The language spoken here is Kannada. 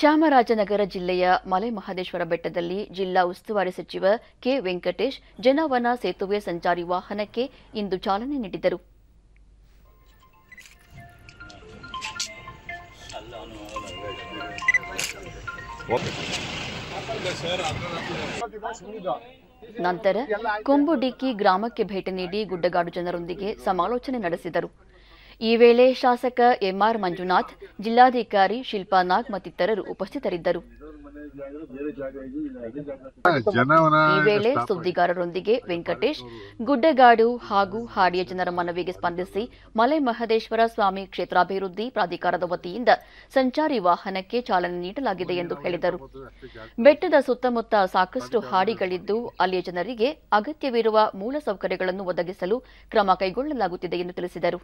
ಚಾಮರಾಜನಗರ ಜಿಲ್ಲೆಯ ಮಲೆ ಮಹದೇಶ್ವರ ಬೆಟ್ಟದಲ್ಲಿ ಜಿಲ್ಲಾ ಉಸ್ತುವಾರಿ ಸಚಿವ ಕೆ ವೆಂಕಟೇಶ್ ಜನವನ ಸೇತುವೆ ಸಂಚಾರಿ ವಾಹನಕ್ಕೆ ಇಂದು ಚಾಲನೆ ನೀಡಿದರು. ನಂತರ ಕೊಂಬುಡಿಕ್ಕಿ ಗ್ರಾಮಕ್ಕೆ ಭೇಟಿ ನೀಡಿ ಗುಡ್ಡಗಾಡು ಜನರೊಂದಿಗೆ ಸಮಾಲೋಚನೆ ನಡೆಸಿದರು. ಈ ವೇಳೆ ಶಾಸಕ ಎಂಆರ್ ಮಂಜುನಾಥ್, ಜಿಲ್ಲಾಧಿಕಾರಿ ಶಿಲ್ಪಾ ನಾಗ್ ಮತ್ತಿತರರು ಉಪಸ್ಥಿತರಿದ್ದರು. ಈ ವೇಳೆ ಸುದ್ದಿಗಾರರೊಂದಿಗೆ ವೆಂಕಟೇಶ್, ಗುಡ್ಡಗಾಡು ಹಾಗೂ ಹಾಡಿಯ ಜನರ ಮನವಿಗೆ ಸ್ಪಂದಿಸಿ ಮಲೆ ಮಹದೇಶ್ವರ ಸ್ವಾಮಿ ಕ್ಷೇತ್ರಾಭಿವೃದ್ಧಿ ಪ್ರಾಧಿಕಾರದ ವತಿಯಿಂದ ಸಂಚಾರಿ ವಾಹನಕ್ಕೆ ಚಾಲನೆ ನೀಡಲಾಗಿದೆ ಎಂದು ಹೇಳಿದರು. ಬೆಟ್ಟದ ಸುತ್ತಮುತ್ತ ಸಾಕಷ್ಟು ಹಾಡಿಗಳಿದ್ದು ಅಲ್ಲಿಯ ಜನರಿಗೆ ಅಗತ್ಯವಿರುವ ಮೂಲಸೌಕರ್ಯಗಳನ್ನು ಒದಗಿಸಲು ಕ್ರಮ ಕೈಗೊಳ್ಳಲಾಗುತ್ತಿದೆ ಎಂದು ತಿಳಿಸಿದರು.